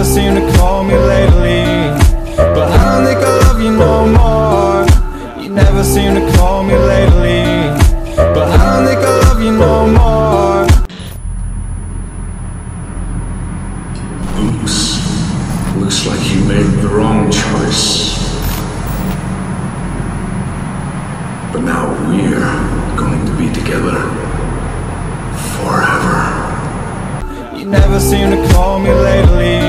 never seem to call me lately But I don't think I love you no more You never seem to call me lately But I don't think I love you no more Oops. Looks like you made the wrong choice. But now we're going to be together forever. You never seem to call me lately